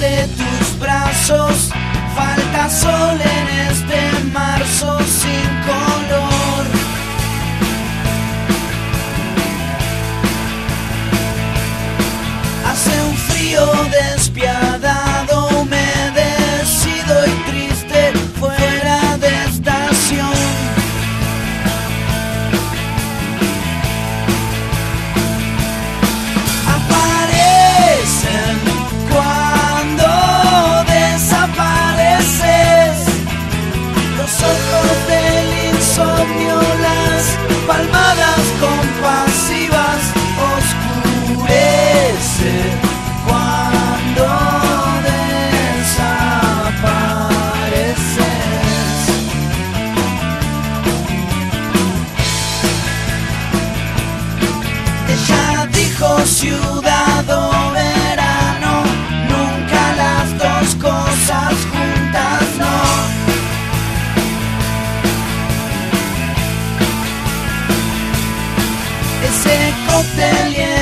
de tus brazos. Falta sol en este marzo sin color. Hace un frío despiadado, ciudad o verano, nunca las dos cosas juntas, no. Ese cóctel